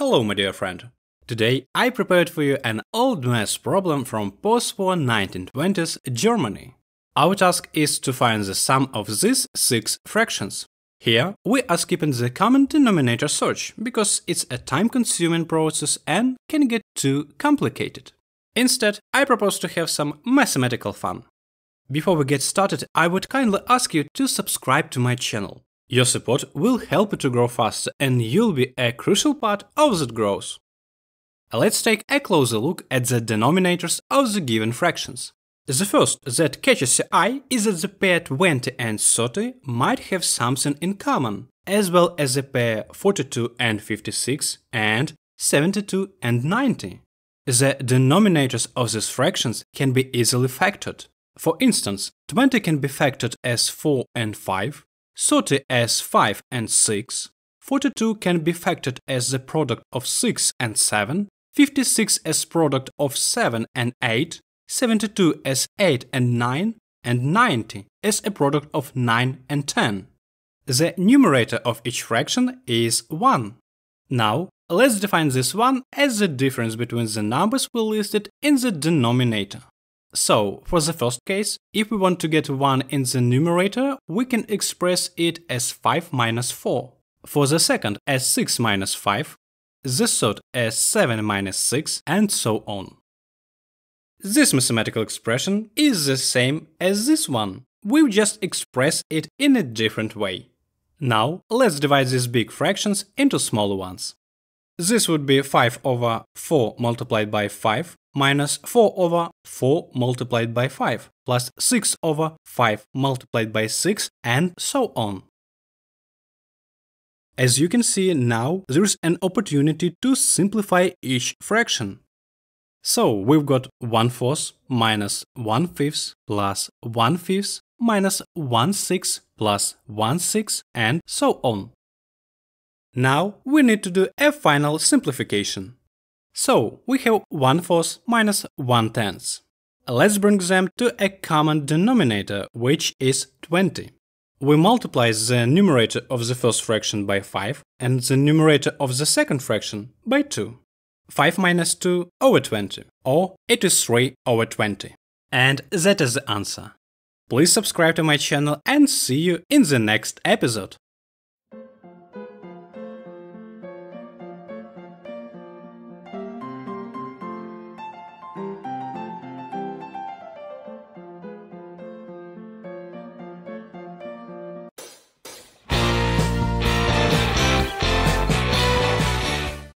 Hello my dear friend. Today I prepared for you an old math problem from post-war 1920s Germany. Our task is to find the sum of these six fractions. Here we are skipping the common denominator search because it's a time-consuming process and can get too complicated. Instead, I propose to have some mathematical fun. Before we get started, I would kindly ask you to subscribe to my channel. Your support will help it to grow faster and you'll be a crucial part of that growth. Let's take a closer look at the denominators of the given fractions. The first that catches the eye is that the pair 20 and 30 might have something in common, as well as the pair 42 and 56 and 72 and 90. The denominators of these fractions can be easily factored. For instance, 20 can be factored as 4 and 5, 30 as 5 and 6, 42 can be factored as the product of 6 and 7, 56 as product of 7 and 8, 72 as 8 and 9, and 90 as a product of 9 and 10. The numerator of each fraction is 1. Now, let's define this 1 as the difference between the numbers we listed in the denominator. So, for the first case, if we want to get 1 in the numerator, we can express it as 5 minus 4. For the second, as 6 minus 5, the third as 7 minus 6, and so on. This mathematical expression is the same as this one, we just express it in a different way. Now, let's divide these big fractions into smaller ones. This would be 5 over 4 multiplied by 5 minus 4 over 4 multiplied by 5 plus 6 over 5 multiplied by 6 and so on. As you can see now, there's an opportunity to simplify each fraction. So we've got 1 fourth minus 1 fifth plus 1 fifth minus 1 sixth plus 1 sixth and so on. Now we need to do a final simplification. So we have 1 fourth minus 1 tenth. Let's bring them to a common denominator, which is 20. We multiply the numerator of the first fraction by 5 and the numerator of the second fraction by 2. 5 minus 2 over 20, or it is 3 over 20. And that is the answer. Please subscribe to my channel and see you in the next episode.